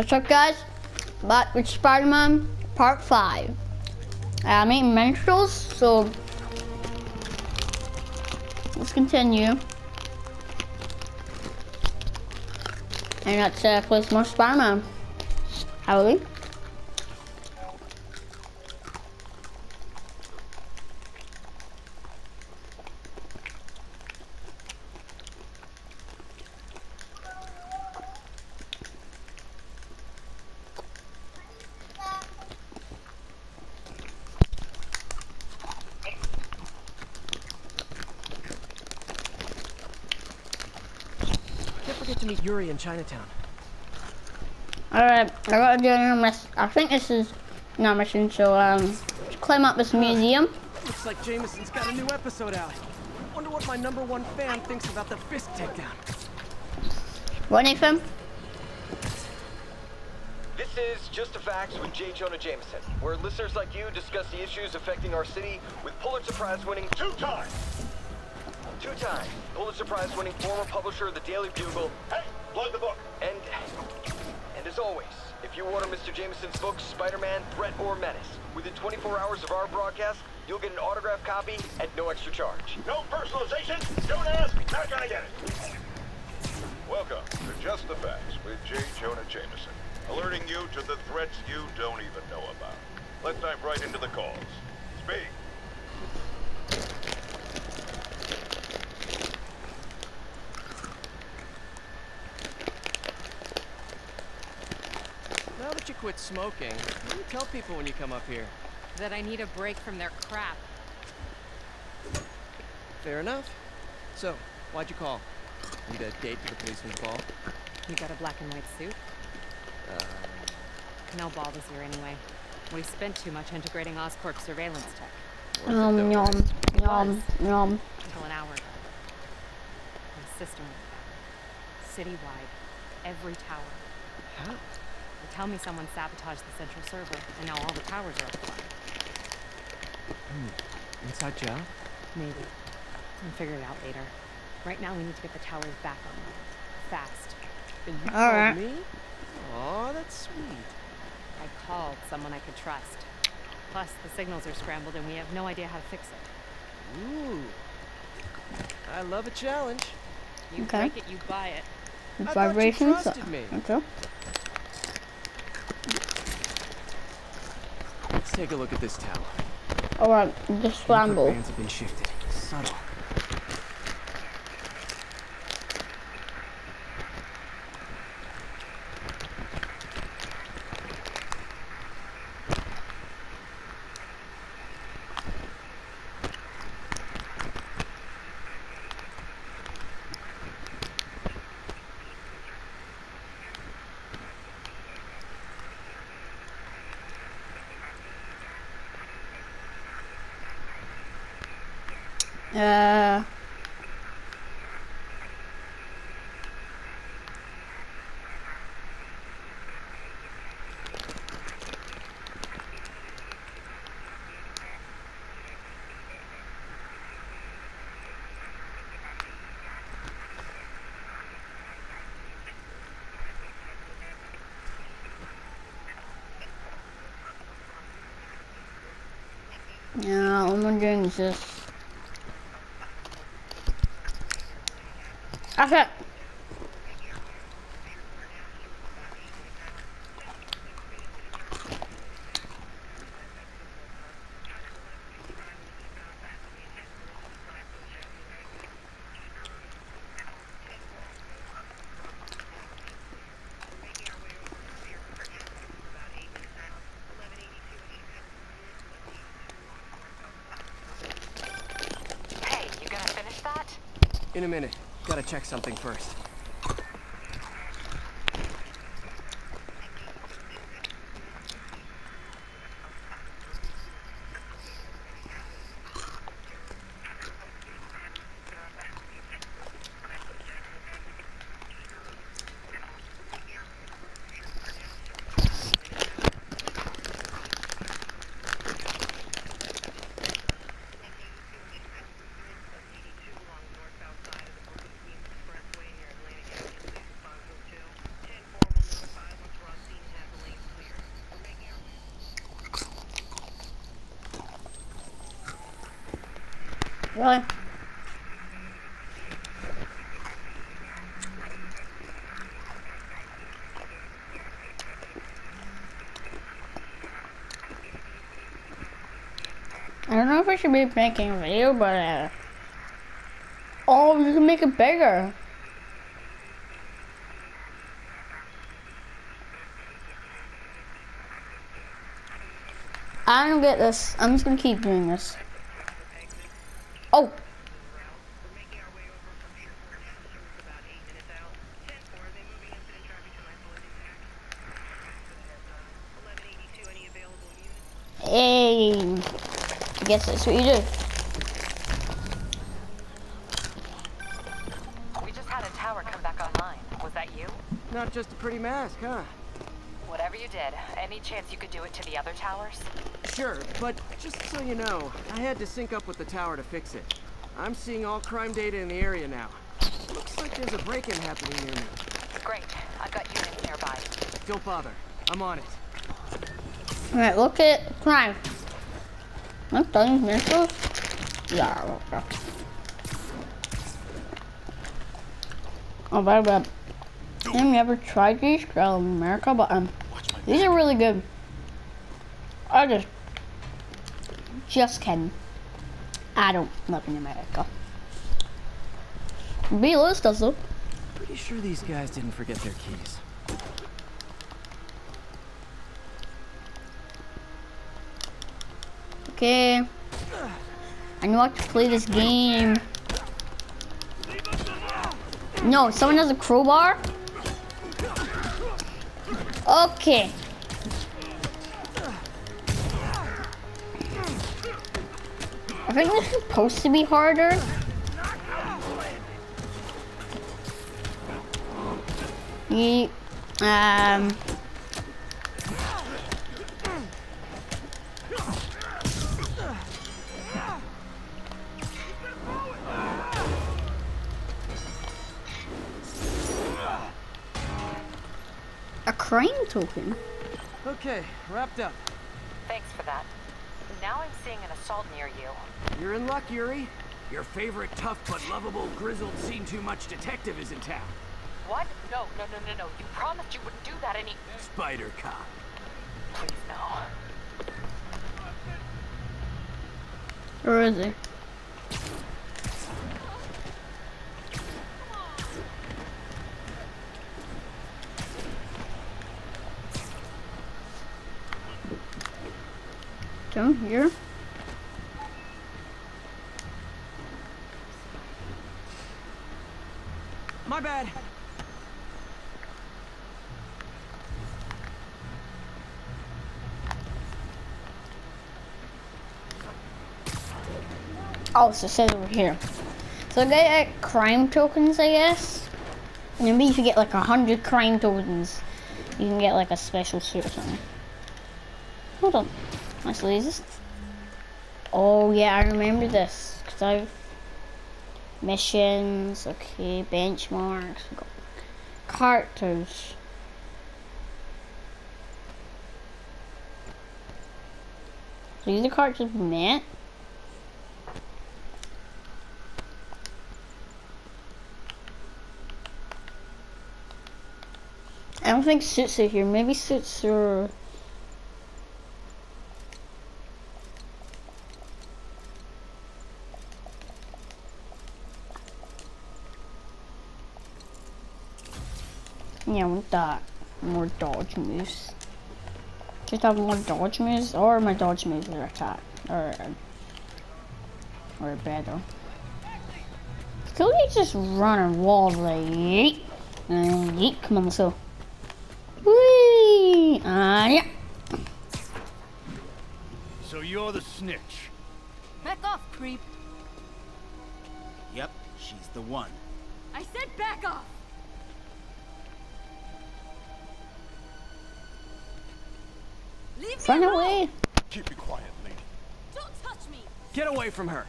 What's up, guys? Back with Spider-Man Part 5. I'm eating menstruals, so let's continue. And let's uh, play some more Spider-Man. How are we? Meet Yuri in Chinatown. Alright, I gotta do another miss. I think this is not mission, so um, climb up this museum. Looks like Jameson's got a new episode out. Wonder what my number one fan thinks about the Fisk takedown. What, Nathan? This is Just the Facts with J. Jonah Jameson, where listeners like you discuss the issues affecting our city with Pulitzer Prize winning two-time, two-time Pulitzer Prize winning former publisher of the Daily Bugle. Hey, plug the book. And, and as always, if you order Mr. Jameson's book, Spider-Man, Threat, or Menace, within 24 hours of our broadcast, you'll get an autographed copy at no extra charge. No personalization. Don't ask. Not gonna get it. Welcome to Just the Facts with J. Jonah Jameson, alerting you to the threats you don't even know about. Let's dive right into the calls. Speak. Quit smoking, what do you tell people when you come up here? that I need a break from their crap. Fair enough. So, why'd you call? Need a date to the policeman's ball? You got a black and white suit? Uh, No ball was here anyway. We spent too much integrating Oscorp surveillance tech worth it Yum, yum, yum, yum. until an hour ago. The system went down. Citywide. Every tower. How? They tell me someone sabotaged the central server, and now all the towers are offline. Hmm. Inside job? Maybe. We'll figure it out later. Right now, we need to get the towers back online. Fast. And you All called right. me? Aw, that's sweet. I called someone I could trust. Plus, the signals are scrambled, and we have no idea how to fix it. Ooh. I love a challenge. You Okay. break it, you buy it. I you Vibrations. trusted me. Okay. Let's take a look at this tower. Alright, the scramble. Bands have been shifted. Subtle. Yeah, all I'm doing is this. Okay. Hey, you gonna finish that? In a minute. Gotta check something first. Really? I don't know if I should be making a video, but uh, oh, you can make it bigger. I don't get this. I'm just gonna keep doing this. Oh, hey. I guess that's what you do. We just had a tower come back online. Was that you? Not just a pretty mask, huh? Whatever you did, any chance you could do it to the other towers? Sure, but just so you know, I had to sync up with the tower to fix it. I'm seeing all crime data in the area now. Looks like there's a break-in happening near me. Great. I've got units nearby. Don't bother. I'm on it. Alright, look at crime. Look, those missiles. Yeah, okay. Oh, by the way, I've never tried these from America, but um, these are really good. I just, just kidding. I don't live in America. B list does though. Pretty sure these guys didn't forget their keys. Okay. I know how to play this game. No, someone has a crowbar? Okay. I think this is supposed to be harder. Ye um a crane token. Okay, wrapped up. Thanks for that. Now I'm seeing an assault near you. You're in luck, Yuri. Your favorite tough but lovable, grizzled, seen too much detective is in town. What? No, no, no, no, no. You promised you wouldn't do that any... Spider Cop. Please, no. Where is he? Down here? My bad. Oh, so it says over here. So they get crime tokens, I guess. And maybe if you get like a hundred crime tokens, you can get like a special suit or something. Hold on. Actually, is? Oh yeah, I remember this because I've missions. Okay, benchmarks. Characters. So these are characters we met. I don't think suits are here. Maybe suits are. Yeah, with that. More dodge moves. Just have more dodge moves, or my dodge moves are attack. Or. Or better. Could we just run and wall like yeet? And yeet, come on, let's go. Whee! Ah, yeah. So you're the snitch. Back off, creep. Yep, she's the one. I said back off. Leave Run alone. away. Keep it quiet, lady. Don't touch me. Get away from her.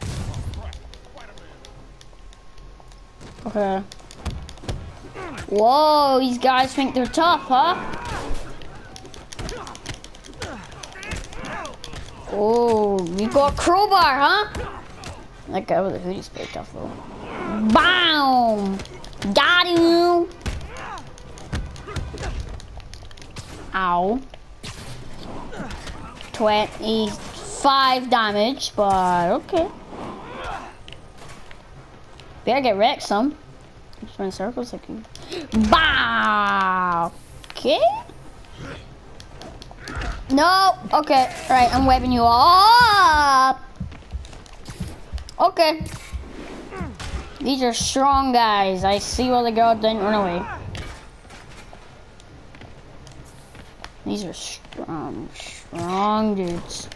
Okay. Whoa, these guys think they're tough, huh? Oh, we got crowbar, huh? That guy with the hoodie's pretty tough though. Boom! Got him! Ow. 25 damage, but okay. Better get wrecked some. Just run circles like you. Bow! Okay. No! Okay, right, I'm waving you up! Okay. These are strong guys. I see why the girl didn't run away. These are strong, strong dudes.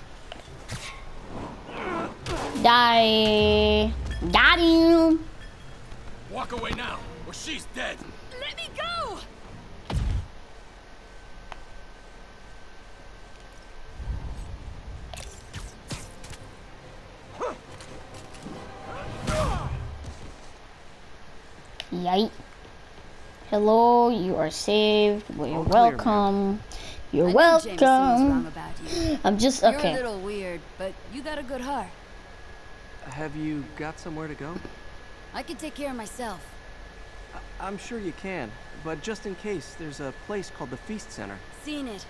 Die. Got him. Walk away now, or she's dead. Let me go! Yike. Hello, you are saved. Well, you're All clear, welcome. You're I know Jameson was wrong welcome. you. I'm just okay. You're a little weird, but you got a good heart. Have you got somewhere to go? I can take care of myself. I'm sure you can, but just in case, there's a place called the Feast Center. Seen it.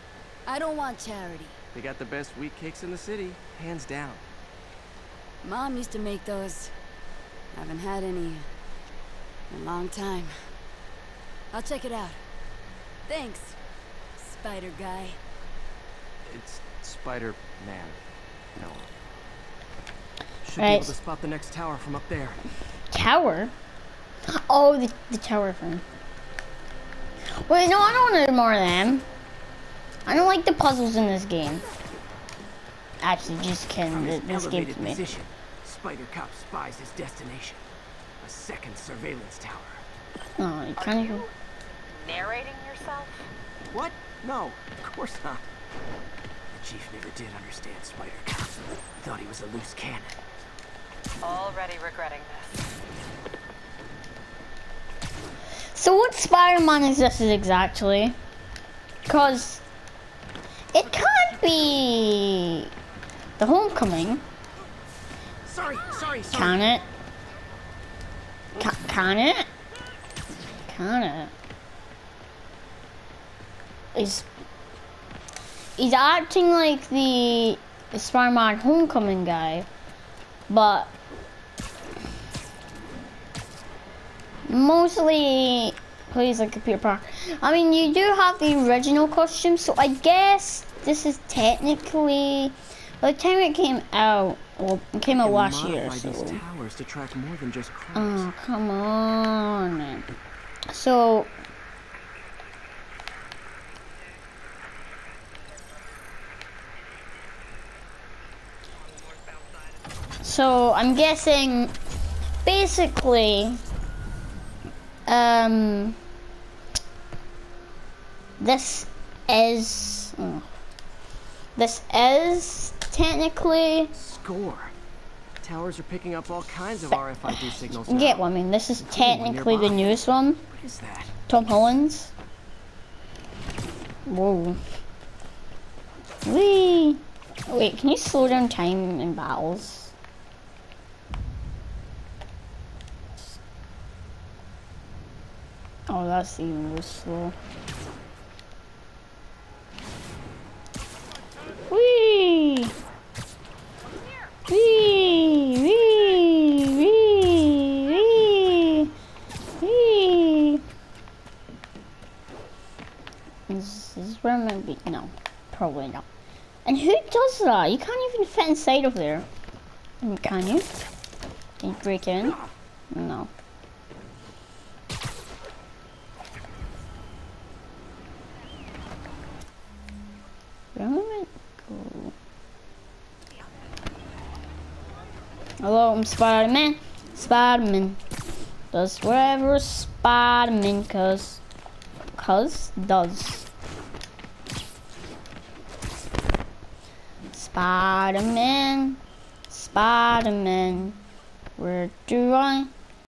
I don't want charity. They got the best wheat cakes in the city, hands down. Mom used to make those. I haven't had any in a long time. I'll check it out. Thanks, Spider Guy. It's Spider-Man. No. Should be able to spot the next tower from up there. Tower? Oh, the, the tower thing. Wait, no, I don't want to do more of them. I don't like the puzzles in this game. Actually, just kidding. From his This game's elevated me. position, Spider Cop spies his destination. A second surveillance tower. Oh, you kind of. Narrating yourself? What? No, of course not. The chief never did understand Spider Cop. Thought he was a loose cannon. Already regretting this. So what Spider-Man is this exactly? Cause it can't be the Homecoming, Sorry, sorry, sorry. can it? Ca- can it? Can it? Is he's acting like the Spider-Man Homecoming guy, but mostly plays like a Peter Parker. I mean, you do have the original costume, so I guess this is technically by the time it came out. Well, it came out last year, so. to track more than just crimes. Oh, come on. So. So, I'm guessing basically, um, this is, oh, this is technically Score. Towers are picking up all kinds of RFID signals now. Get what I mean? This is technically the newest one. What is that? Tom Holland's. Whoa. Wee. Wait, can you slow down time in battles? Oh, that's even more slow. Wee. Wee, wee, wee, wee, wee. Is this where I'm gonna be? No, probably not. And who does that? You can't even fit inside of there. Can you? Can you break in? Hello, I'm Spider-Man. Spider-Man. Does whatever Spider-Man cause. Cause does. Spider-Man. Spider-Man. Where do I